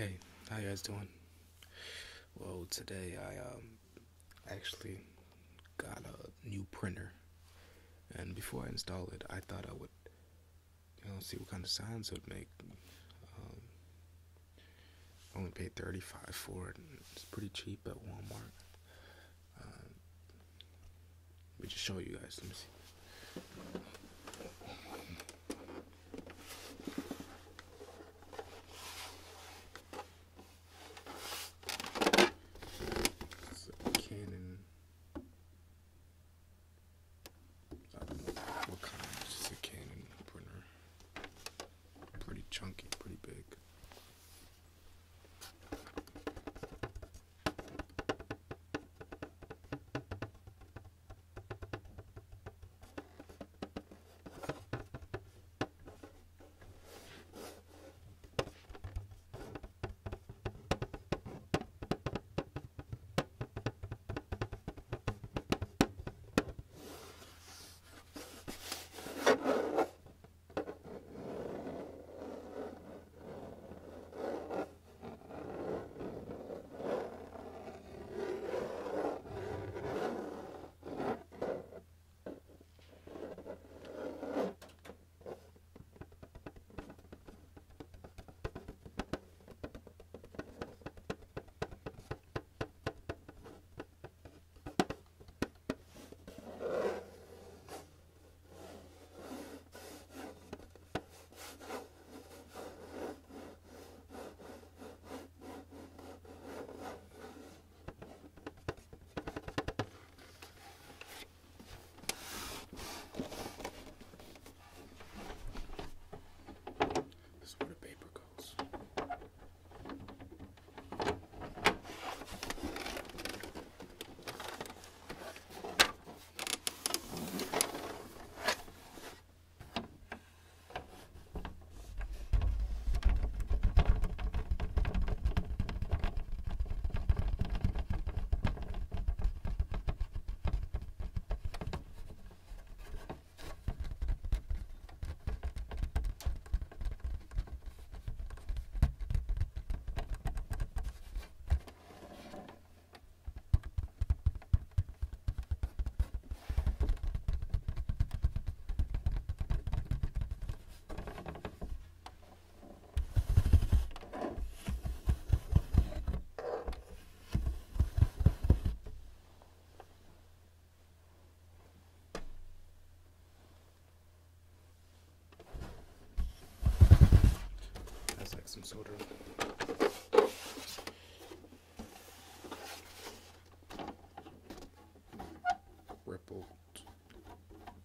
Hey, how you guys doing? Well, today I um actually got a new printer, and before I install it, I thought I would, you know, see what kind of sounds it would make. Um, I only paid thirty five for it. It's pretty cheap at Walmart. Um, let me just show you guys. Let me see.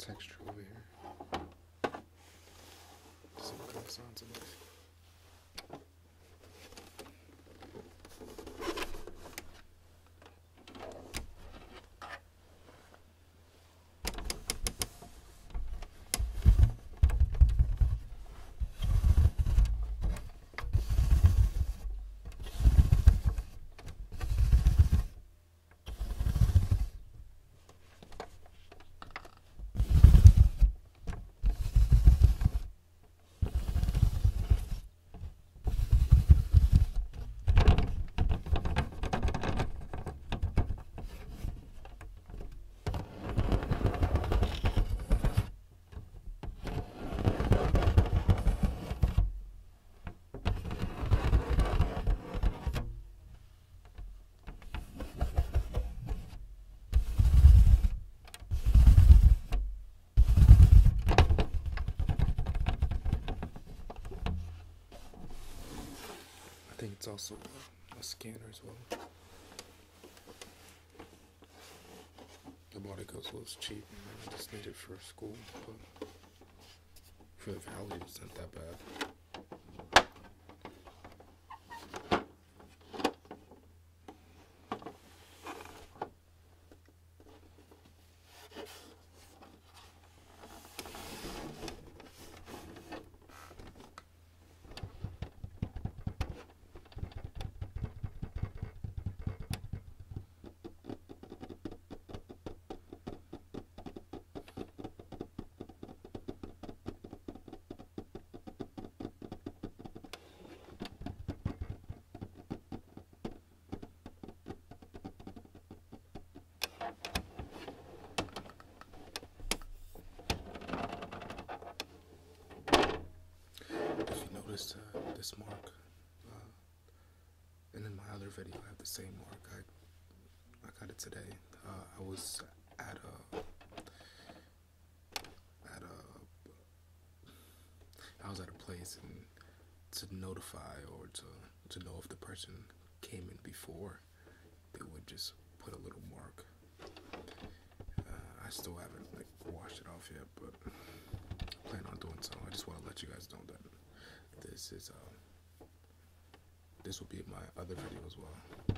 Texture over here. See what kind of sounds. It's also a, a scanner as well. It because it was cheap I just need it for school, but for the value, it's not that bad. This mark. Uh, and in my other video, I have the same mark. I I got it today. Uh, I was at a at a I was at a place and to notify or to to know if the person came in before, they would just put a little mark. Uh, I still haven't like washed it off yet, but plan on doing so. I just want to let you guys know that this is uh, this will be my other video as well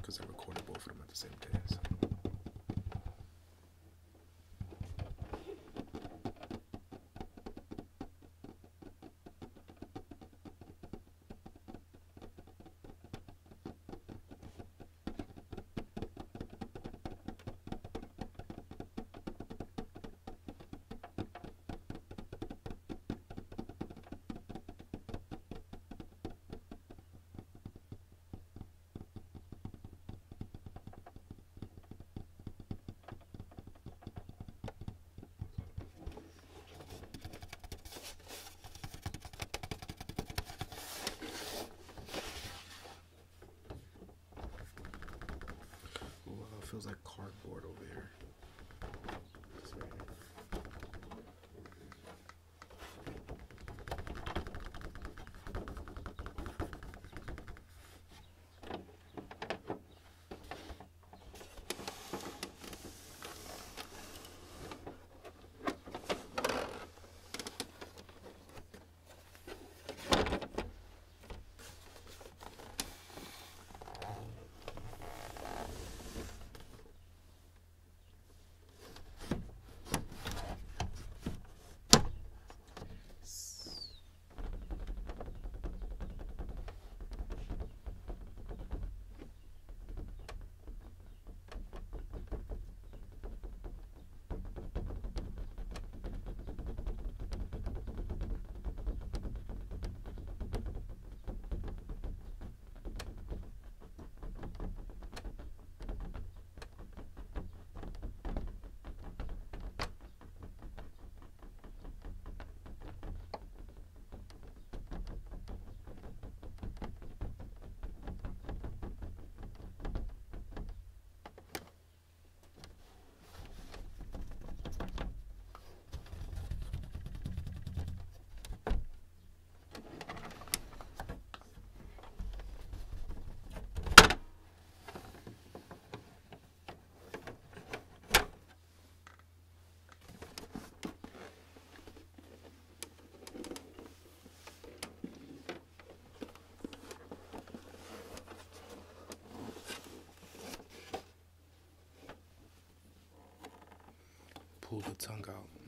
because I recorded both of them at the same day. So. Pull the tongue out.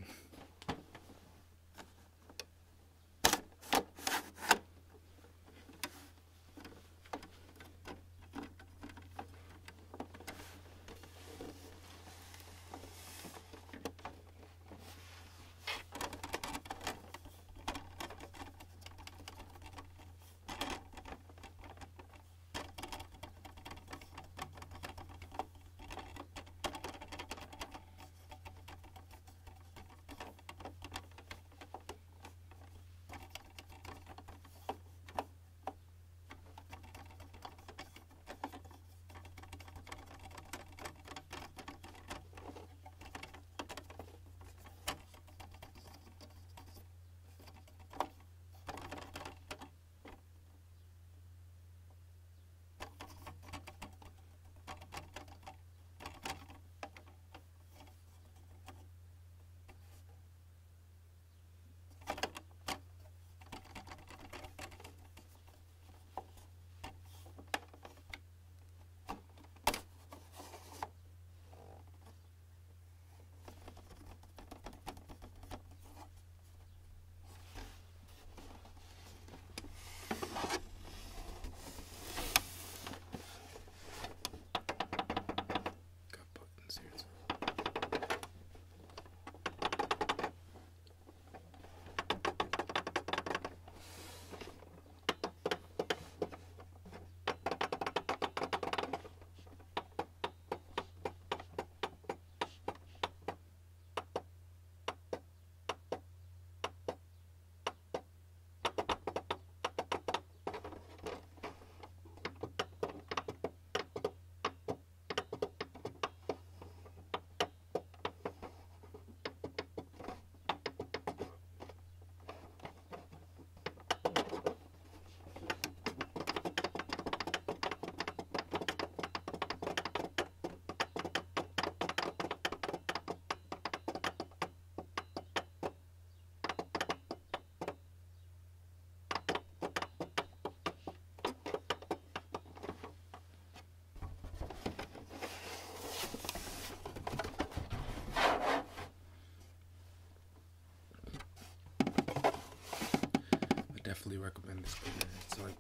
Definitely recommend this printer. It's like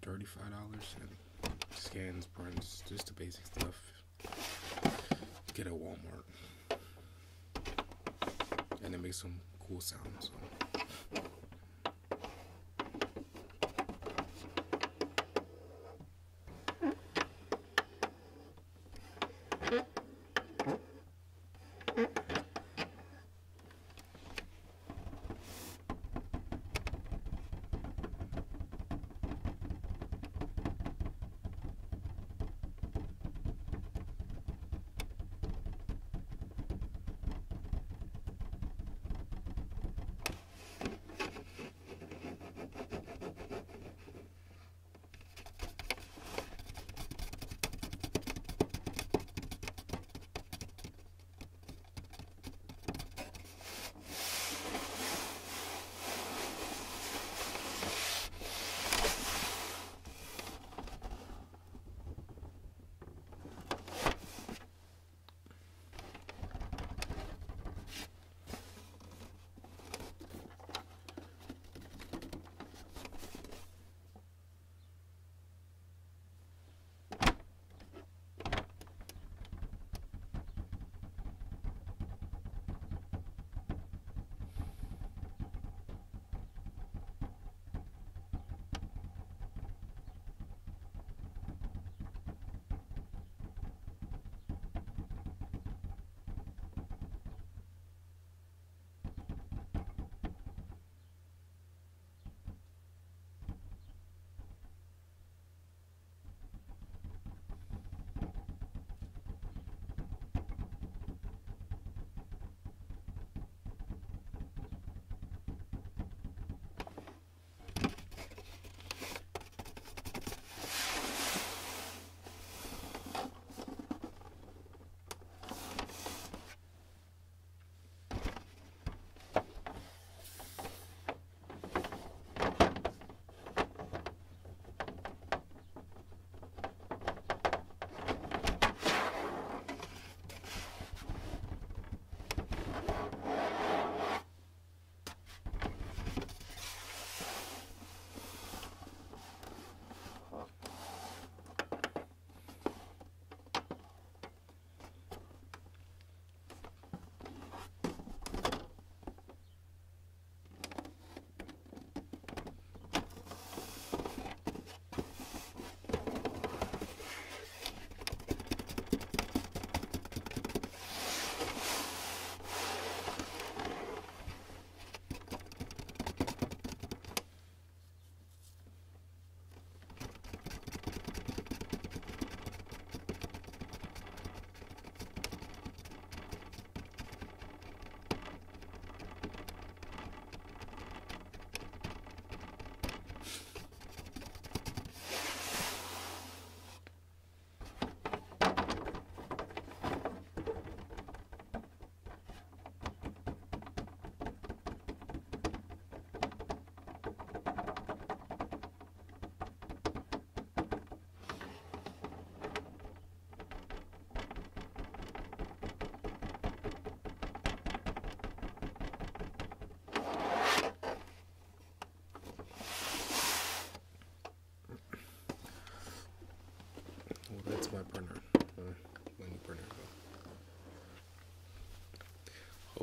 thirty-five dollars and scans, prints, just the basic stuff. Get at Walmart, and it makes some cool sounds. So.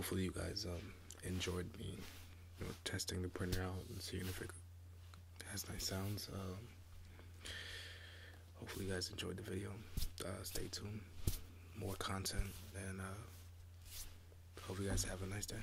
Hopefully, you guys um, enjoyed me you know, testing the printer out and seeing if it has nice sounds. Um, hopefully, you guys enjoyed the video. Uh, stay tuned. More content, and uh, hope you guys have a nice day.